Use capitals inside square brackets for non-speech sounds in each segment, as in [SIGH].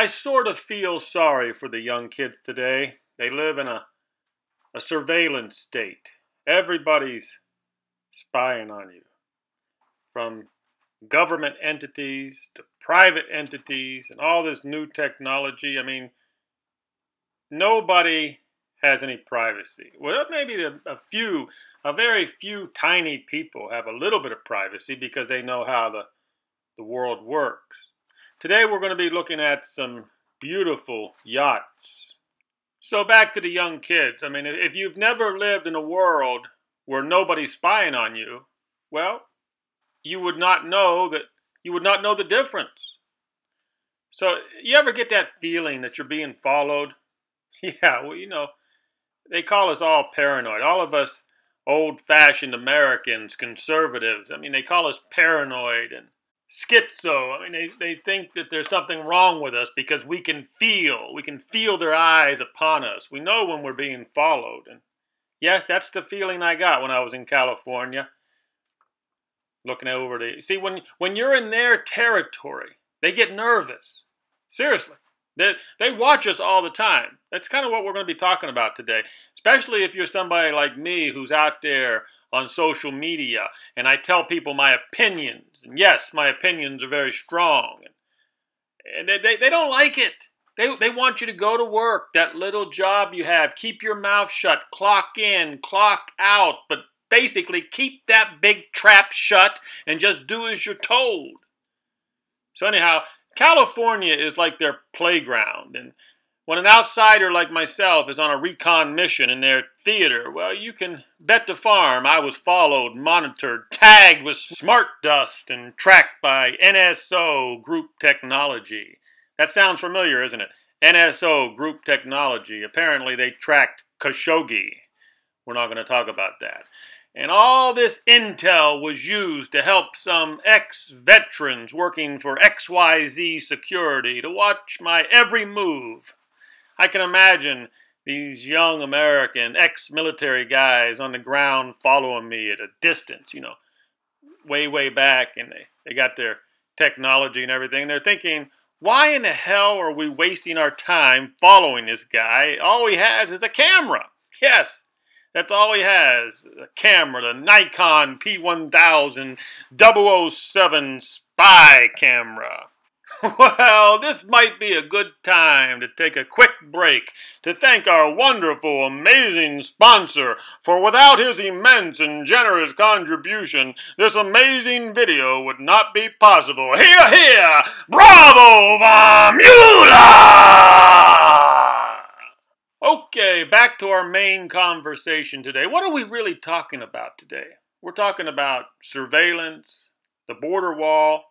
I sort of feel sorry for the young kids today. They live in a, a surveillance state. Everybody's spying on you. From government entities to private entities and all this new technology. I mean, nobody has any privacy. Well, maybe a, a few, a very few tiny people have a little bit of privacy because they know how the, the world works. Today we're going to be looking at some beautiful yachts. So back to the young kids. I mean, if you've never lived in a world where nobody's spying on you, well, you would not know that you would not know the difference. So, you ever get that feeling that you're being followed? [LAUGHS] Yeah, well, you know, they call us all paranoid. All of us old fashioned Americans, conservatives, I mean, they call us paranoid and schizo. I mean, they, they think that there's something wrong with us because we can feel, we can feel their eyes upon us. We know when we're being followed. And yes, that's the feeling I got when I was in California. Looking over the, see, when, when you're in their territory, they get nervous. Seriously. They, they watch us all the time. That's kind of what we're going to be talking about today, especially if you're somebody like me who's out there on social media and I tell people my opinions and yes, my opinions are very strong. And they, they, they don't like it. They, they want you to go to work, that little job you have. Keep your mouth shut, clock in, clock out, but basically keep that big trap shut and just do as you're told. So, anyhow, California is like their playground. And when an outsider like myself is on a recon mission in their theater, well, you can bet the farm I was followed, monitored, tagged with smart dust, and tracked by NSO Group Technology. That sounds familiar, isn't it? NSO Group Technology. Apparently, they tracked Khashoggi. We're not going to talk about that. And all this intel was used to help some ex veterans working for XYZ Security to watch my every move. I can imagine these young American ex-military guys on the ground following me at a distance, you know, way, way back, and they, they got their technology and everything. They're thinking, why in the hell are we wasting our time following this guy? All he has is a camera. Yes, that's all he has. A camera, the Nikon P1000 007 spy camera. [LAUGHS] Well, this might be a good time to take a quick break to thank our wonderful, amazing sponsor, for without his immense and generous contribution, this amazing video would not be possible. Here, here! Bravo, Von Muller! Okay, back to our main conversation today. What are we really talking about today? We're talking about surveillance, the border wall,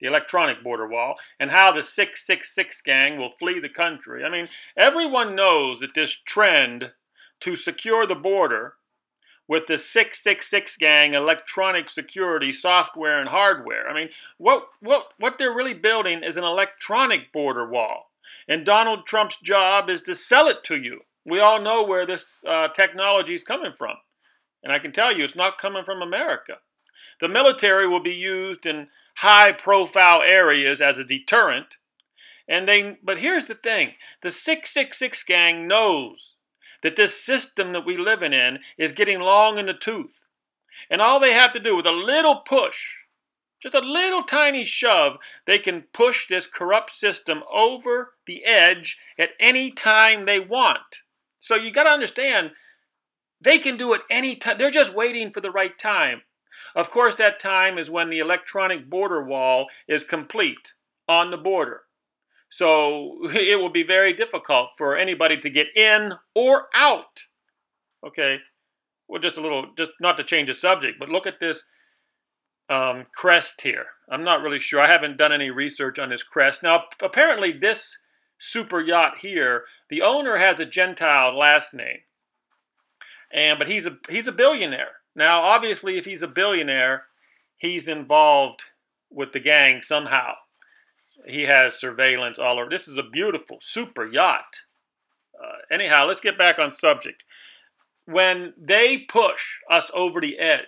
the electronic border wall, and how the 666 gang will flee the country. I mean, everyone knows that this trend to secure the border with the 666 gang electronic security software and hardware. I mean, what what what they're really building is an electronic border wall. And Donald Trump's job is to sell it to you. We all know where this uh, technology is coming from. And I can tell you it's not coming from America. The military will be used in high profile areas as a deterrent. And they but here's the thing, the 666 gang knows that this system that we live in is getting long in the tooth. And all they have to do with a little push, just a little tiny shove, they can push this corrupt system over the edge at any time they want. So you got to understand, they can do it any time. They're just waiting for the right time. Of course, that time is when the electronic border wall is complete on the border. So [LAUGHS] it will be very difficult for anybody to get in or out. Okay, well, just a little, just not to change the subject, but look at this um, crest here. I'm not really sure. I haven't done any research on this crest. Now, apparently, this super yacht here, the owner has a Gentile last name, and but he's a he's a billionaire. Now, obviously, if he's a billionaire, he's involved with the gang somehow. He has surveillance all over. This is a beautiful, super yacht. Uh, anyhow, let's get back on subject. When they push us over the edge,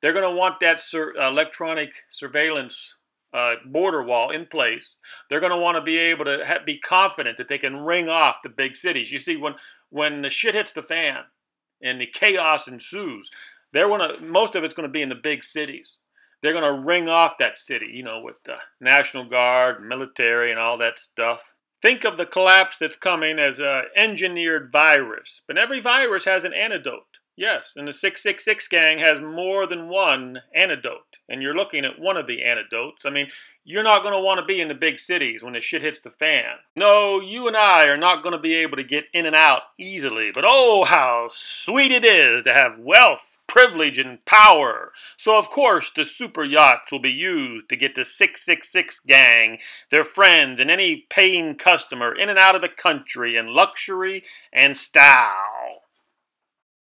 they're going to want that sur electronic surveillance uh, border wall in place. They're going to want to be able to ha- be confident that they can ring off the big cities. You see, when when the shit hits the fan and the chaos ensues, they're going to most of it's going to be in the big cities. They're going to ring off that city, you know, with the National Guard, military, and all that stuff. Think of the collapse that's coming as an engineered virus, but every virus has an antidote. Yes, and the 666 gang has more than one antidote, and you're looking at one of the antidotes. I mean, you're not going to want to be in the big cities when the shit hits the fan. No, you and I are not going to be able to get in and out easily, but oh, how sweet it is to have wealth, privilege, and power. So, of course, the super yachts will be used to get the 666 gang, their friends, and any paying customer in and out of the country in luxury and style.